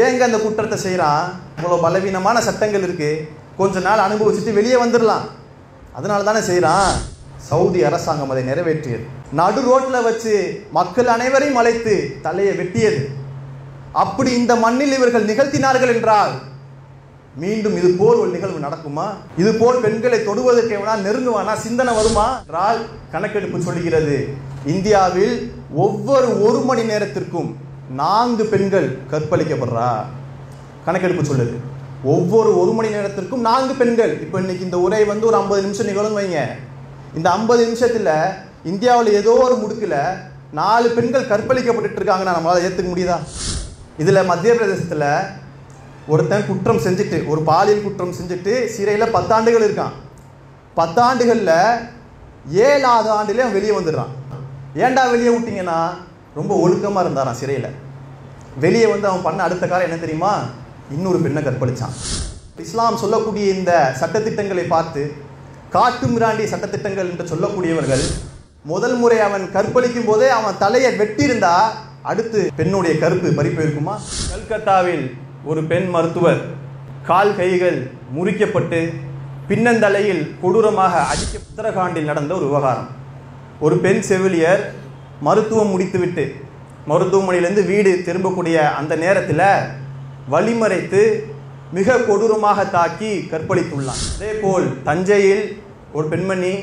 ஏங்க அந்த குற்றத்தை செய்கிறான் இவ்வளோ பலவீனமான சட்டங்கள் இருக்குது கொஞ்ச நாள் அனுபவிச்சுட்டு வெளியே வந்துடலாம். அதனால தானே செய்கிறான் சவுதி அரசாங்கம் அதை நிறைவேற்றியது. நடு ரோட்டில் வச்சு மக்கள் அனைவரையும் அழைத்து தலையை வெட்டியது. அப்படி இந்த மண்ணில் இவர்கள் நிகழ்த்தினார்கள் என்றால் மீண்டும் இது போல் ஒரு நிகழ்வு நடக்குமா? இது போல் பெண்களை தொடுவதற்கு எவனா நெருங்குவானா? சிந்தனை வருமா? என்றால் கணக்கெடுப்பு சொல்லுகிறது. இந்தியாவில் ஒவ்வொரு ஒரு மணி நேரத்திற்கும் நான்கு பெண்கள் கற்பழிக்கப்படுறா? கணக்கெடுப்பு சொல்லுது. ஒவ்வொரு ஒரு மணி நேரத்திற்கும் நான்கு பெண்கள். இப்போ இன்னைக்கு இந்த உரை வந்து ஒரு ஐம்பது நிமிஷம் நிகழும் வைங்க. இந்த ஐம்பது நிமிஷத்தில் இந்தியாவில் ஏதோ ஒரு முடுக்கில் நாலு பெண்கள் கற்பழிக்கப்பட்டுட்டு இருக்காங்கன்னா நம்மளால் ஏற்றுக்க முடியுதா? இதில் மத்திய பிரதேசத்தில் ஒருத்தன் குற்றம் செஞ்சுட்டு ஒரு பாலியல் குற்றம் செஞ்சுட்டு சிறையில் பத்தாண்டுகள் இருக்கான். பத்தாண்டுகளில் ஏழாவது ஆண்டுலேயே அவன் வெளியே வந்துடுறான். ஏன்டா வெளியே விட்டிங்கன்னா ரொம்ப ஒழுக்கமாக இருந்தாராம் சிறையில். வெளியே வந்து அவன் பண்ண அடுத்த காலம் என்ன தெரியுமா? இன்னொரு பெண்ணை கற்பழிச்சான். இஸ்லாம் சொல்லக்கூடிய இந்த சட்டத்திட்டங்களை பார்த்து காட்டு மிராண்டி சட்டத்திட்டங்கள் என்று சொல்லக்கூடியவர்கள் முதல் முறை அவன் கற்பழிக்கும் போதே அவன் தலையை வெட்டியிருந்தா அடுத்து பெண்ணுடைய கருப்பு பறிப்பு இருக்குமா? கல்கத்தாவில் ஒரு பெண் மருத்துவர் கால் கைகள் முறிக்கப்பட்டு பின்னந்தலையில் கொடூரமாக அடிக்க உத்தரகாண்டில் நடந்த ஒரு விவகாரம். ஒரு பெண் செவிலியர் மருத்துவம் முடித்துவிட்டு மருத்துவமனையிலேருந்து வீடு திரும்பக்கூடிய அந்த நேரத்தில் வழிமறைத்து மிக கொடூரமாக தாக்கி கற்பழித்துள்ளான். அதே போல் தஞ்சையில் ஒரு பெண்மணி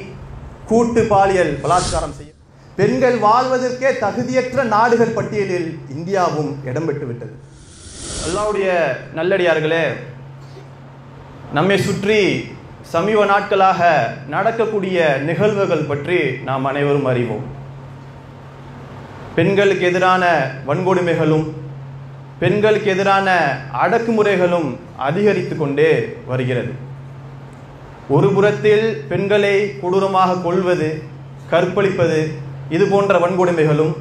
கூட்டு பாலியல் பலாத்காரம் செய்ய பெண்கள் வாழ்வதற்கே தகுதியற்ற நாடுகள் பட்டியலில் இந்தியாவும் இடம்பெற்று விட்டது. அல்லாவுடைய நல்லடியார்களே நம்மை சுற்றி சமீப நாட்களாக நடக்கக்கூடிய நிகழ்வுகள் பற்றி நாம் அனைவரும் அறிவோம். பெண்களுக்கு எதிரான வன்கொடுமைகளும் பெண்களுக்கு எதிரான அடக்குமுறைகளும் அதிகரித்து கொண்டே வருகிறது. ஒரு புறத்தில் பெண்களை கொடூரமாக கொள்வது கற்பழிப்பது இது போன்ற வன்கொடுமைகளும்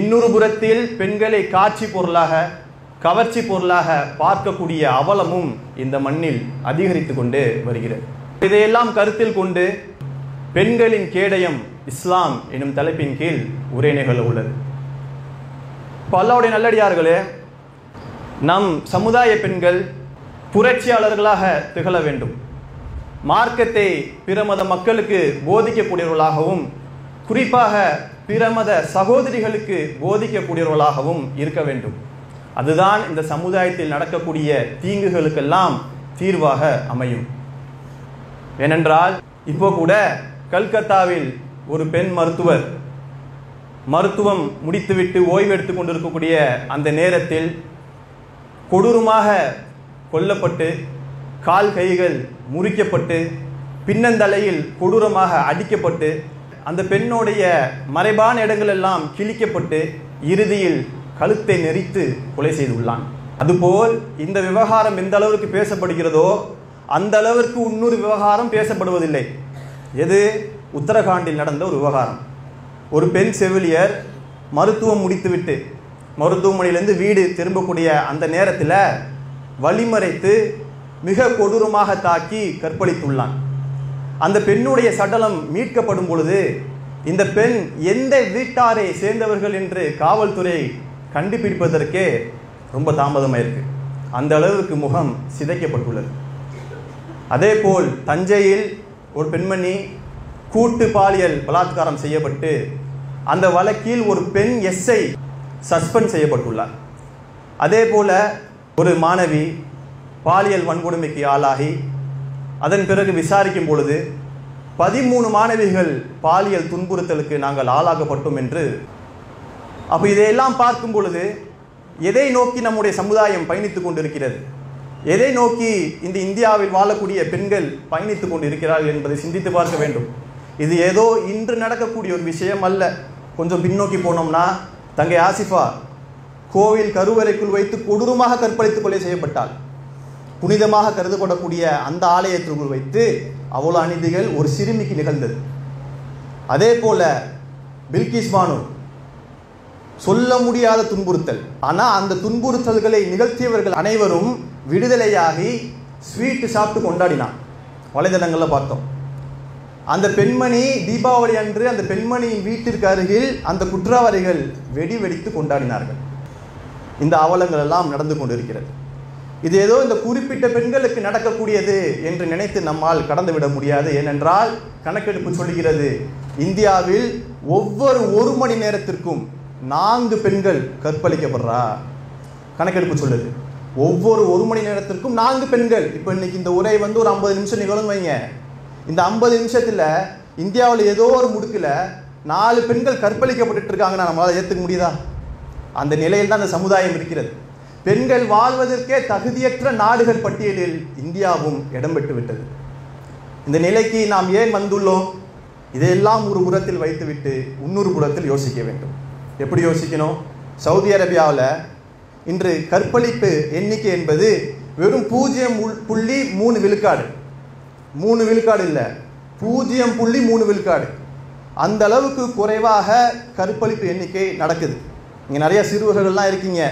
இன்னொரு புறத்தில் பெண்களை காட்சி பொருளாக கவர்ச்சி பொருளாக பார்க்கக்கூடிய அவலமும் இந்த மண்ணில் அதிகரித்து கொண்டே வருகிறது. இதையெல்லாம் கருத்தில் கொண்டு பெண்களின் கேடயம் இஸ்லாம் எனும் தலைப்பின் கீழ் உரை நிகழ உள்ளது. பல்லாவுடைய நல்லடியார்களே நம் சமுதாய பெண்கள் புரட்சியாளர்களாக திகழ வேண்டும். மார்க்கத்தை பிற மத மக்களுக்கு போதிக்கக்கூடியவர்களாகவும் குறிப்பாக பிற மத சகோதரிகளுக்கு போதிக்கக்கூடியவர்களாகவும் இருக்க வேண்டும். அதுதான் இந்த சமுதாயத்தில் நடக்கக்கூடிய தீங்குகளுக்கெல்லாம் தீர்வாக அமையும். ஏனென்றால் இப்போ கூட கல்கத்தாவில் ஒரு பெண் மருத்துவர். மருத்துவம் முடித்துவிட்டு ஓய்வெடுத்து கொண்டிருக்கக்கூடிய அந்த நேரத்தில் கொடூரமாக கொல்லப்பட்டு கால் கைகள் முறிக்கப்பட்டு பின்னந்தலையில் கொடூரமாக அடிக்கப்பட்டு அந்த பெண்ணுடைய மறைவான இடங்கள் எல்லாம் கிழிக்கப்பட்டு இறுதியில் கழுத்தை நெரித்து கொலை செய்துள்ளான். அதுபோல் இந்த விவகாரம் எந்த அளவிற்கு பேசப்படுகிறதோ அந்த அளவிற்கு இன்னொரு விவகாரம் பேசப்படுவதில்லை. எது? உத்தரகாண்டில் நடந்த ஒரு விவகாரம். ஒரு பெண் செவிலியர் மருத்துவம் முடித்துவிட்டு மருத்துவமனையிலேருந்து வீடு திரும்பக்கூடிய அந்த நேரத்தில் வழிமறைத்து மிக கொடூரமாக தாக்கி கற்பழித்துள்ளான். அந்த பெண்ணுடைய சடலம் மீட்கப்படும் பொழுது இந்த பெண் எந்த வீட்டாரை சேர்ந்தவர்கள் என்று காவல்துறை கண்டுபிடிப்பதற்கே ரொம்ப தாமதமாயிருக்கு அந்த அளவுக்கு முகம் சிதைக்கப்பட்டுள்ளது. அதேபோல் தஞ்சையில் ஒரு பெண்மணி கூட்டு பாலியல் பலாத்காரம் செய்யப்பட்டு அந்த வழக்கில் ஒரு பெண் எஸ்ஐ சஸ்பெண்ட் செய்யப்பட்டுள்ளார். அதே போல ஒரு மாணவி பாலியல் வன்கொடுமைக்கு ஆளாகி அதன் பிறகு விசாரிக்கும் பொழுது பதிமூணு மாணவிகள் பாலியல் துன்புறுத்தலுக்கு நாங்கள் ஆளாகப்பட்டோம் என்று அப்போ இதையெல்லாம் பார்க்கும் பொழுது எதை நோக்கி நம்முடைய சமுதாயம் பயணித்துக் கொண்டிருக்கிறது? எதை நோக்கி இந்த இந்தியாவில் வாழக்கூடிய பெண்கள் பயணித்துக் கொண்டு இருக்கிறார்கள் என்பதை சிந்தித்து பார்க்க வேண்டும். இது ஏதோ இன்று நடக்கக்கூடிய ஒரு விஷயம் அல்ல. கொஞ்சம் பின்னோக்கி போனோம்னா தங்கை ஆசிஃபா கோவில் கருவறைக்குள் வைத்து கொடூரமாக கற்பழித்து கொலை செய்யப்பட்டாள். புனிதமாக கருதப்படக்கூடிய அந்த ஆலயத்திற்குள் வைத்து அவ்வளோ அநீதிகள் ஒரு சிறுமிக்கு நிகழ்ந்தது. அதே போல பில்கிஸ் பானு சொல்ல முடியாத துன்புறுத்தல். ஆனால் அந்த துன்புறுத்தல்களை நிகழ்த்தியவர்கள் அனைவரும் விடுதலையாகி ஸ்வீட்டு சாப்பிட்டு கொண்டாடினான். வலைதளங்களில் பார்த்தோம். அந்த பெண்மணி தீபாவளி அன்று அந்த பெண்மணியின் வீட்டிற்கு அருகில் அந்த குற்றவாளிகள் வெடி வெடித்து கொண்டாடினார்கள். இந்த அவலங்கள் எல்லாம் நடந்து கொண்டிருக்கிறது. இது ஏதோ இந்த குறிப்பிட்ட பெண்களுக்கு நடக்கக்கூடியது என்று நினைத்து நம்மால் கடந்துவிட முடியாது. ஏனென்றால் கணக்கெடுப்பு சொல்கிறது இந்தியாவில் ஒவ்வொரு ஒரு மணி நேரத்திற்கும் நான்கு பெண்கள் கற்பழிக்கப்படுறா கணக்கெடுப்பு சொல்லுது ஒவ்வொரு ஒரு மணி நேரத்திற்கும் நான்கு பெண்கள். இப்போ இன்னைக்கு இந்த உரை வந்து ஒரு ஐம்பது நிமிஷம் நிகழும் வைங்க. இந்த ஐம்பது நிமிஷத்தில் இந்தியாவில் ஏதோ ஒரு முடுக்கில் நாலு பெண்கள் கற்பழிக்கப்பட்டு இருக்காங்கன்னா நம்மளால் ஏற்றுக்க முடியுதா? அந்த நிலையில் தான் அந்த சமுதாயம் இருக்கிறது. பெண்கள் வாழ்வதற்கே தகுதியற்ற நாடுகள் பட்டியலில் இந்தியாவும் இடம்பெற்று விட்டது. இந்த நிலைக்கு நாம் ஏன் வந்துள்ளோம்? இதையெல்லாம் ஒரு புறத்தில் வைத்துவிட்டு இன்னொரு புறத்தில் யோசிக்க வேண்டும். எப்படி யோசிக்கணும்? சவுதி அரேபியாவில் இன்று கற்பழிப்பு எண்ணிக்கை என்பது வெறும் பூஜ்ஜியம் புள்ளி மூணு விழுக்காடு. மூணு விழுக்காடு இல்லை. பூஜ்ஜியம் புள்ளி மூணு விழுக்காடு. அந்த அளவுக்கு குறைவாக கற்பழிப்பு எண்ணிக்கை நடக்குது. இங்கே நிறைய சிறுவர்கள்லாம் இருக்கீங்க.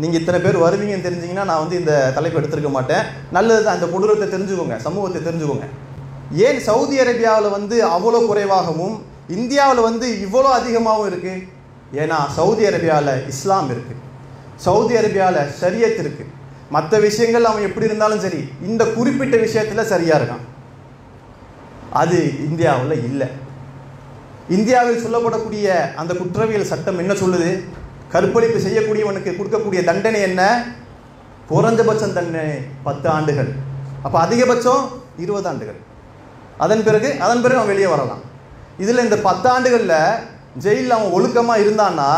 நீங்கள் இத்தனை பேர் வருவீங்கன்னு தெரிஞ்சிங்கன்னா நான் வந்து இந்த தலைப்பு எடுத்திருக்க மாட்டேன். நல்லது தான் அந்த கொடூரத்தை தெரிஞ்சுக்கோங்க சமூகத்தை தெரிஞ்சுக்கோங்க. ஏன் சவுதி அரேபியாவில் வந்து அவ்வளோ குறைவாகவும் இந்தியாவில் வந்து இவ்வளோ அதிகமாகவும் இருக்குது ஏன்னா சவுதி அரேபியாவில் இஸ்லாம் இருக்குது சவுதி அரேபியாவில் ஷரியத் இருக்குது மற்ற விஷயங்கள் அவன் எப்படி இருந்தாலும் சரி இந்த குறிப்பிட்ட விஷயத்தில் சரியாக இருக்கான். அது இந்தியாவில் இல்லை. இந்தியாவில் சொல்லப்படக்கூடிய அந்த குற்றவியல் சட்டம் என்ன சொல்லுது? கற்பழிப்பு செய்யக்கூடியவனுக்கு கொடுக்கக்கூடிய தண்டனை என்ன? குறைஞ்சபட்சம் தண்டனை பத்து ஆண்டுகள். அப்போ அதிகபட்சம் இருபது ஆண்டுகள். அதன் பிறகு அதன் பிறகு அவன் வெளியே வரலாம். இதில் இந்த பத்தாண்டுகளில் ஜெயிலில் அவன் ஒழுக்கமாக இருந்தான்னா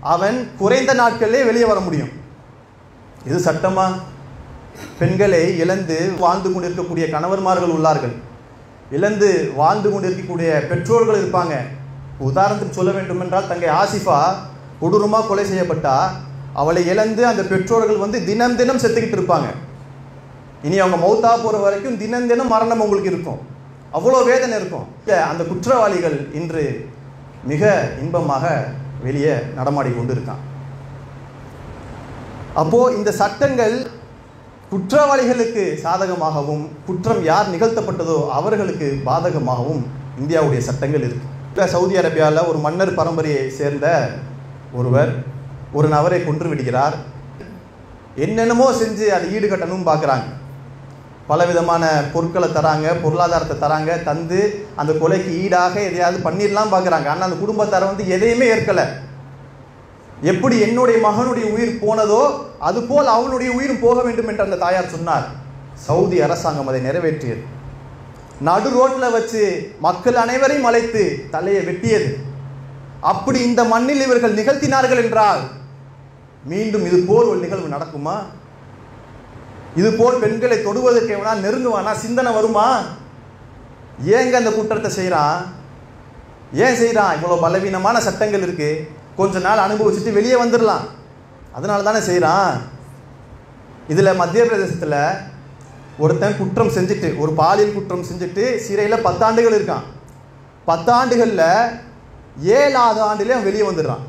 அவன் குறைந்த நாட்கள்லேயே வெளியே வர முடியும். இது சட்டமா? பெண்களை இழந்து வாழ்ந்து கொண்டிருக்கக்கூடிய கணவன்மார்கள் உள்ளார்கள். இழந்து வாழ்ந்து கொண்டிருக்கக்கூடிய பெற்றோர்கள் இருப்பாங்க. உதாரணத்துக்கு சொல்ல வேண்டும் என்றால் தங்கை ஆசிஃபா கொடூரமாக கொலை செய்யப்பட்டா அவளை இழந்து அந்த பெற்றோர்கள் வந்து தினம் தினம் செத்துக்கிட்டு இருப்பாங்க. இனி அவங்க மௌத்தா போகிற வரைக்கும் தினம் தினம் மரணம் உங்களுக்கு இருக்கும். அவ்வளோ வேதனை இருக்கும். அந்த குற்றவாளிகள் இன்று மிக இன்பமாக வெளியே நடமாடி கொண்டு இருக்கான் அப்போ இந்த சட்டங்கள் குற்றவாளிகளுக்கு சாதகமாகவும் குற்றம் யார் நிகழ்த்தப்பட்டதோ அவர்களுக்கு பாதகமாகவும் இந்தியாவுடைய சட்டங்கள் இருக்கு. இப்ப சவுதி அரேபியாவில் ஒரு மன்னர் பரம்பரையை சேர்ந்த ஒருவர் ஒரு நபரை கொன்று விடுகிறார். என்னென்னமோ செஞ்சு அதை ஈடுகட்டணும் பார்க்குறாங்க பலவிதமான பொருட்களை தராங்க பொருளாதாரத்தை தராங்க தந்து அந்த கொலைக்கு ஈடாக எதையாவது பண்ணிடலாம் பார்க்குறாங்க ஆனால் அந்த குடும்பத்தாரை வந்து எதையுமே ஏற்கலை. எப்படி என்னுடைய மகனுடைய உயிர் போனதோ அதுபோல் அவனுடைய உயிரும் போக வேண்டும் என்று அந்த தாயார் சொன்னார். சவுதி அரசாங்கம் அதை நிறைவேற்றியது. நடு ரோட்டில் வச்சு மக்கள் அனைவரையும் அழைத்து தலையை வெட்டியது. அப்படி இந்த மண்ணில் இவர்கள் நிகழ்த்தினார்கள் என்றால் மீண்டும் இது போல் ஒரு நிகழ்வு நடக்குமா? இது போல் பெண்களை தொடுவதற்கு எவனா நெருங்குவானா? சிந்தனை வருமா? ஏங்க அந்த குற்றத்தை செய்கிறான் ஏன் செய்கிறான் இவ்வளோ பலவீனமான சட்டங்கள் இருக்குது கொஞ்ச நாள் அனுபவிச்சுட்டு வெளியே வந்துடலாம் அதனால தானே செய்கிறான் இதில் மத்திய பிரதேசத்தில் ஒருத்தன் குற்றம் செஞ்சுட்டு ஒரு பாலியல் குற்றம் செஞ்சுட்டு சிறையில் பத்தாண்டுகள் இருக்கான். பத்தாண்டுகளில் ஏழாவது ஆண்டுலேயே அவன் வெளியே வந்துடுறான்.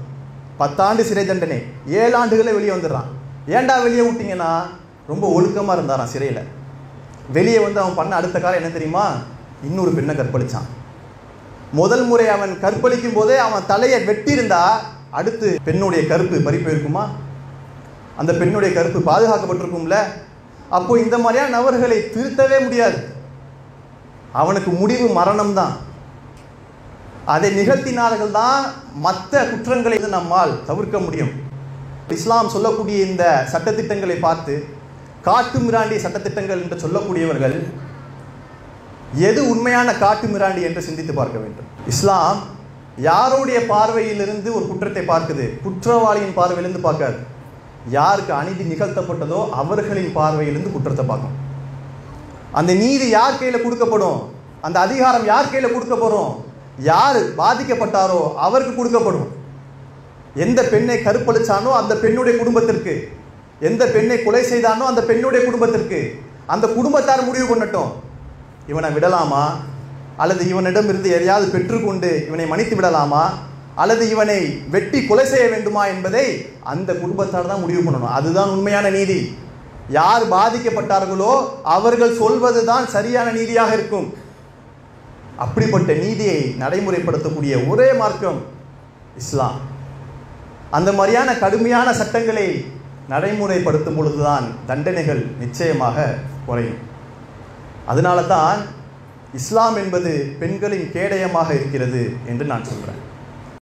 பத்தாண்டு சிறை தண்டனை ஏழு வெளியே வந்துடுறான். ஏன்டா வெளியே விட்டிங்கன்னா? ரொம்ப ஒழுக்கமாக இருந்தாரான் சிறையில். வெளியே வந்து அவன் பண்ண அடுத்த காலம் என்ன தெரியுமா? இன்னொரு பெண்ணை கற்பழிச்சான். முதல் முறை அவன் கற்பழிக்கும் போதே அவன் தலையை வெட்டியிருந்தா அடுத்து பெண்ணுடைய கருப்பு பறிப்போயிருக்குமா அந்த பெண்ணுடைய கருப்பு பாதுகாக்கப்பட்டிருக்கும்ல. அப்போ இந்த மாதிரியான நபர்களை திருத்தவே முடியாது. அவனுக்கு முடிவு மரணம் தான் அதை நிகழ்த்தினார்கள் தான் மற்ற குற்றங்களை நம்மால் தவிர்க்க முடியும். இஸ்லாம் சொல்லக்கூடிய இந்த சட்டத்திட்டங்களை பார்த்து காட்டு மிராண்டி சட்டத்திட்டங்கள் என்று சொல்லக்கூடியவர்கள் எது உண்மையான காட்டு மிராண்டி என்று சிந்தித்து பார்க்க வேண்டும். இஸ்லாம் யாருடைய பார்வையிலிருந்து ஒரு குற்றத்தை பார்க்குது? குற்றவாளியின் பார்வையிலிருந்து பார்க்காது. யாருக்கு அநீதி நிகழ்த்தப்பட்டதோ அவர்களின் பார்வையிலிருந்து குற்றத்தை பார்க்கும் அந்த நீதி யார் கையில் கொடுக்கப்படும்? அந்த அதிகாரம் யார் கையில் கொடுக்க போகிறோம் யார் பாதிக்கப்பட்டாரோ அவருக்கு கொடுக்கப்படும். எந்த பெண்ணை கருப்பளிச்சானோ அந்த பெண்ணுடைய குடும்பத்திற்கு. எந்த பெண்ணை கொலை செய்தானோ அந்த பெண்ணுடைய குடும்பத்திற்கு. அந்த குடும்பத்தார் முடிவு பண்ணட்டும். இவனை விடலாமா? அல்லது இவனிடமிருந்து எதையாவது பெற்றுக்கொண்டு இவனை மன்னித்து விடலாமா? அல்லது இவனை வெட்டி கொலை செய்ய வேண்டுமா என்பதை அந்த குடும்பத்தார் தான் முடிவு பண்ணணும். அதுதான் உண்மையான நீதி. யார் பாதிக்கப்பட்டார்களோ அவர்கள் சொல்வது தான் சரியான நீதியாக இருக்கும். அப்படிப்பட்ட நீதியை நடைமுறைப்படுத்தக்கூடிய ஒரே மார்க்கம் இஸ்லாம். அந்த மாதிரியான கடுமையான சட்டங்களை நடைமுறைப்படுத்தும் பொழுதுதான் தண்டனைகள் நிச்சயமாக குறையும். அதனால தான் இஸ்லாம் என்பது பெண்களின் கேடயமாக இருக்கிறது என்று நான் சொல்கிறேன்